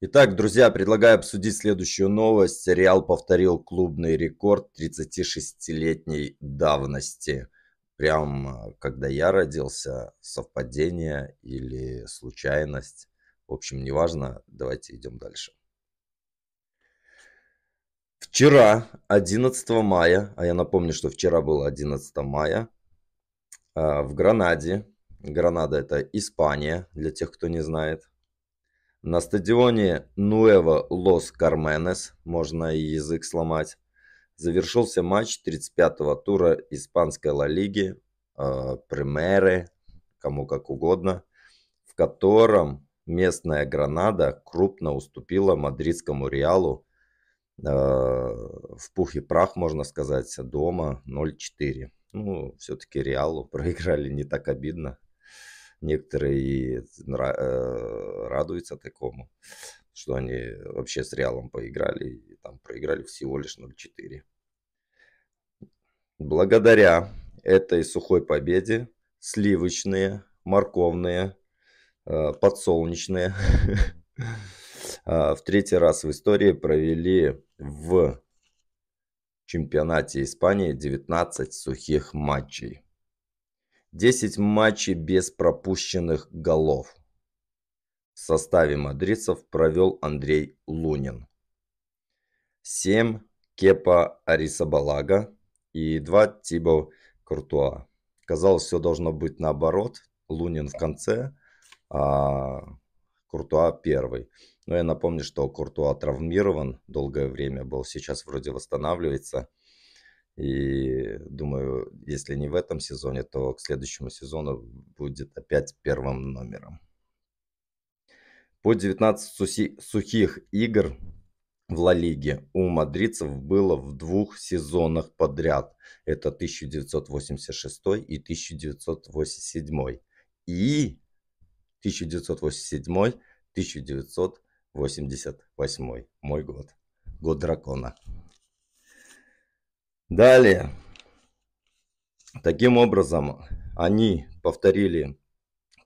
Итак, друзья, предлагаю обсудить следующую новость. Реал повторил клубный рекорд 36-летней давности. Прям а, когда я родился, совпадение или случайность. В общем, неважно. Давайте идем дальше. Вчера, 11 мая, а я напомню, что вчера было 11 мая, а, в Гранаде, Гранада это Испания, для тех, кто не знает, на стадионе Нуэво Лос Карменес, можно и язык сломать, завершился матч 35-го тура Испанской Ла Лиги, э, Примеры, кому как угодно, в котором местная Гранада крупно уступила мадридскому Реалу э, в пух и прах, можно сказать, дома 0-4. Ну, все-таки Реалу проиграли не так обидно некоторые э, радуются такому, что они вообще с Реалом поиграли и там проиграли всего лишь 0-4. Благодаря этой сухой победе сливочные, морковные, э, подсолнечные в третий раз в истории провели в чемпионате Испании 19 сухих матчей. 10 матчей без пропущенных голов. В составе мадридцев провел Андрей Лунин. 7 Кепа Арисабалага и 2 Тибо Куртуа. Казалось, все должно быть наоборот. Лунин в конце, а Куртуа первый. Но я напомню, что Куртуа травмирован долгое время был. Сейчас вроде восстанавливается. И думаю, если не в этом сезоне, то к следующему сезону будет опять первым номером. По 19 сухих игр в Ла Лиге у мадридцев было в двух сезонах подряд. Это 1986 и 1987. И 1987-1988. Мой год. Год дракона. Далее. Таким образом, они повторили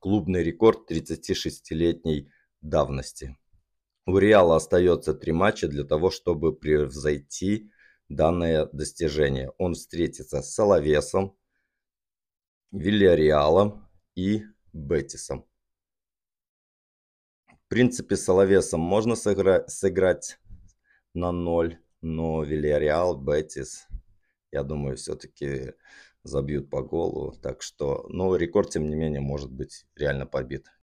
клубный рекорд 36-летней давности. У Реала остается три матча для того, чтобы превзойти данное достижение. Он встретится с Соловесом, Вильяреалом и Бетисом. В принципе, с Соловесом можно сыграть, сыграть на ноль, но Вильяреал, Бетис я думаю, все-таки забьют по голу. Так что, но рекорд, тем не менее, может быть реально побит.